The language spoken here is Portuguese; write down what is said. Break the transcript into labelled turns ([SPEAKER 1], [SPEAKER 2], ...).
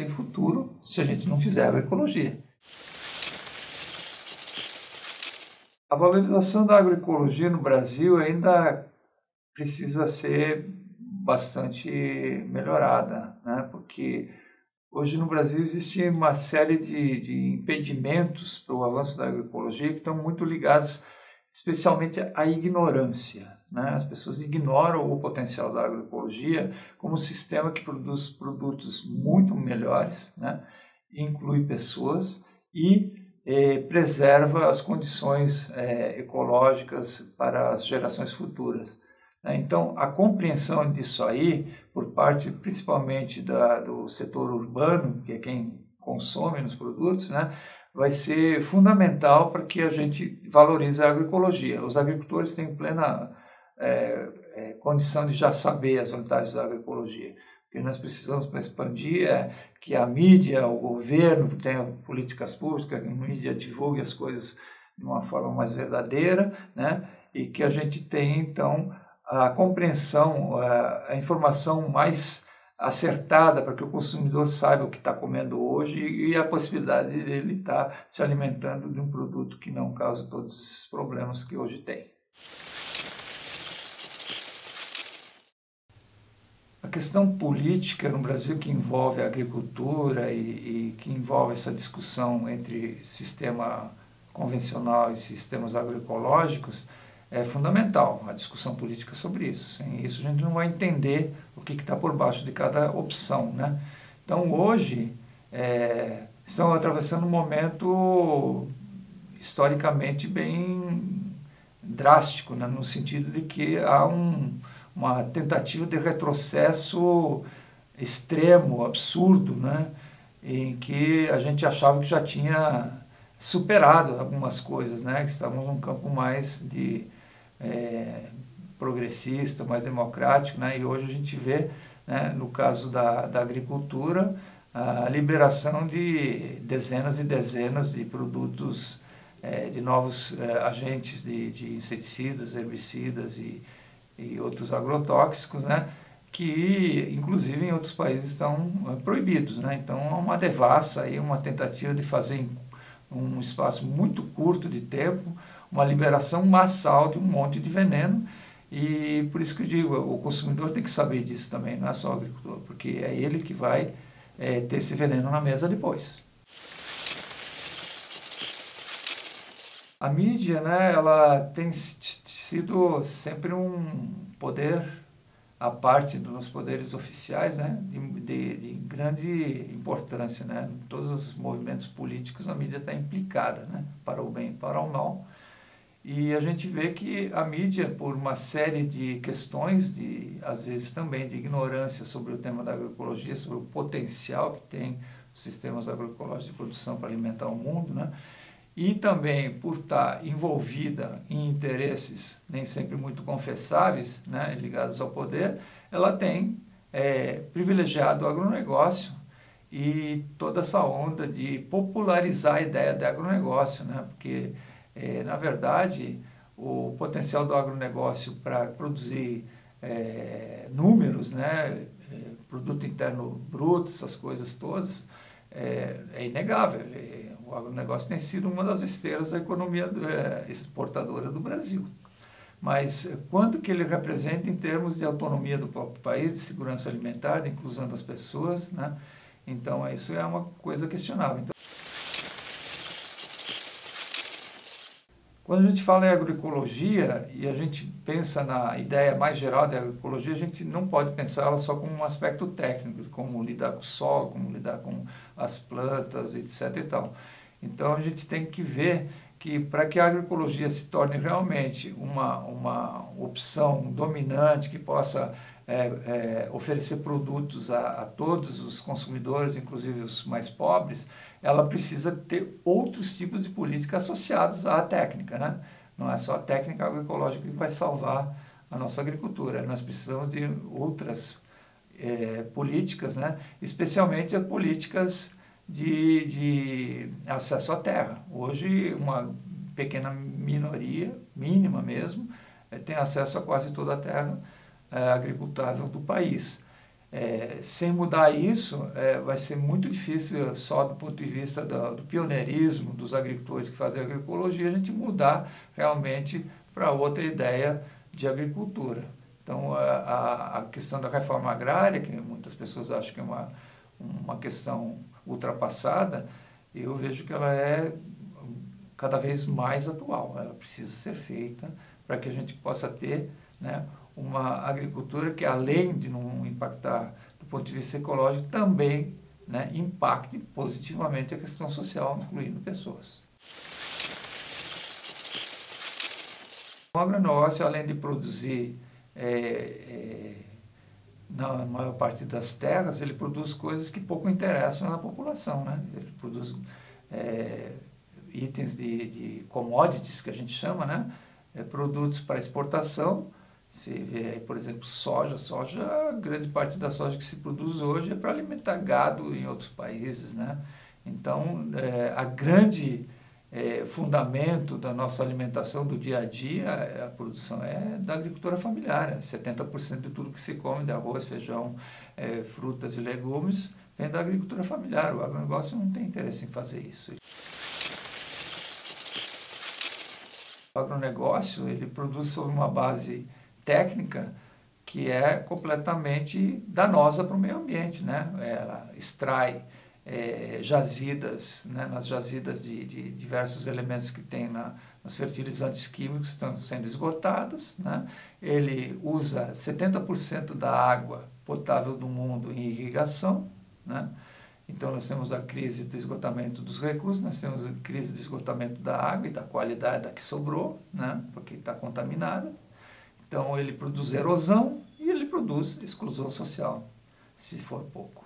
[SPEAKER 1] tem futuro se a gente não fizer agroecologia. A valorização da agroecologia no Brasil ainda precisa ser bastante melhorada, né? porque hoje no Brasil existe uma série de, de impedimentos para o avanço da agroecologia que estão muito ligados especialmente à ignorância. Né? As pessoas ignoram o potencial da agroecologia como um sistema que produz produtos muito melhores, né? inclui pessoas e eh, preserva as condições eh, ecológicas para as gerações futuras. Né? Então, a compreensão disso aí, por parte principalmente da, do setor urbano, que é quem consome os produtos, né? vai ser fundamental para que a gente valorize a agroecologia. Os agricultores têm plena é, é, condição de já saber as vantagens da agroecologia. O que nós precisamos para expandir é que a mídia, o governo tenha políticas públicas, que a mídia divulgue as coisas de uma forma mais verdadeira, né? e que a gente tenha, então, a compreensão, a, informação mais acertada para que o consumidor saiba o que está comendo hoje e, e a possibilidade dele estar tá se alimentando de um produto que não cause todos esses problemas que hoje tem. Questão política no Brasil que envolve a agricultura e, e, que envolve essa discussão entre sistema convencional e sistemas agroecológicos é fundamental, a discussão política sobre isso. Sem isso a gente não vai entender o que está por baixo de cada opção. Né? Então hoje é, estão atravessando um momento historicamente bem drástico, né? no sentido de que há um uma tentativa de retrocesso extremo, absurdo, né? em que a gente achava que já tinha superado algumas coisas, né? que estávamos num campo mais de é, progressista, mais democrático, né? e hoje a gente vê, né, no caso da, da agricultura, a liberação de dezenas e dezenas de produtos, é, de novos é, agentes de, de inseticidas, herbicidas e e outros agrotóxicos, né? que inclusive em outros países estão eh, proibidos. Né? Então é uma devassa, aí, uma tentativa de fazer em um espaço muito curto de tempo uma liberação massal de um monte de veneno e por isso que eu digo, o consumidor tem que saber disso também, não é só o agricultor, porque é ele que vai é, ter esse veneno na mesa depois. A mídia, né, ela tem sido sempre um poder à parte dos poderes oficiais, né, de, de, de grande importância, né, em todos os movimentos políticos a mídia está implicada, né, para o bem e para o mal, e a gente vê que a mídia, por uma série de questões, de, às vezes também de ignorância sobre o tema da agroecologia, sobre o potencial que tem os sistemas agroecológicos de produção para alimentar o mundo, né, e também por estar envolvida em interesses nem sempre muito confessáveis, né, ligados ao poder, ela tem é, privilegiado o agronegócio e toda essa onda de popularizar a ideia de agronegócio, né, porque, é, na verdade, o potencial do agronegócio para produzir é, números, né, é, produto interno bruto, essas coisas todas, é, é inegável o agronegócio tem sido uma das esteiras da economia é, exportadora do Brasil. Mas eh, quanto que ele representa em termos de autonomia do próprio país, de segurança alimentar, de inclusão das pessoas, né? Então, isso é uma coisa questionável. Então, Quando a gente fala em agroecologia e a gente pensa na ideia mais geral da agroecologia, a gente não pode pensar ela só como um aspecto técnico, como lidar com o solo, como lidar com as plantas, etc. E tal. Então a gente tem que ver que para que a agroecologia se torne realmente uma, uma opção dominante que possa é, é, oferecer produtos a, a, todos os consumidores, inclusive os mais pobres, ela precisa ter outros tipos de política associados à técnica. Né? Não é só a técnica agroecológica que vai salvar a nossa agricultura. Nós precisamos de outras é, políticas, né? especialmente políticas de, de acesso à terra. Hoje, uma pequena minoria, mínima mesmo, eh, tem acesso a quase toda a terra é, agricultável do país. É, sem mudar isso, é, vai ser muito difícil, só do ponto de vista do, do, pioneirismo dos agricultores que fazem agroecologia, a gente mudar realmente para outra ideia de agricultura. Então, a, a, questão da reforma agrária, que muitas pessoas acham que é uma, uma questão ultrapassada, eu vejo que ela é cada vez mais atual. Ela precisa ser feita para que a gente possa ter né, uma agricultura que, além de não impactar do ponto de vista ecológico, também né, impacte positivamente a questão social, incluindo pessoas. O agronegócio, além de produzir é, é, na maior parte das terras, ele produz coisas que pouco interessam na população. Né? Ele produz é, itens de, de commodities, que a gente chama, né? É, produtos para exportação, se vê, por exemplo, soja. Soja, grande parte da soja que se produz hoje é para alimentar gado em outros países, né? Então, é, a grande é, fundamento da nossa alimentação do dia a dia, a produção é da agricultura familiar. 70% é de tudo que se come, de arroz, feijão, é, frutas e legumes, vem da agricultura familiar. O agronegócio não tem interesse em fazer isso. O agronegócio, ele produz sobre uma base técnica que é completamente danosa para o meio ambiente, né? Ela extrai é, jazidas, né? nas jazidas de, de, diversos elementos que tem na, nos fertilizantes químicos estão sendo esgotados, né? Ele usa 70% da água potável do mundo em irrigação, né? Então, nós temos a crise do esgotamento dos recursos, nós temos a crise do esgotamento da água e da qualidade da que sobrou, né? porque está contaminada. Então ele produz erosão e ele produz exclusão social, se for pouco.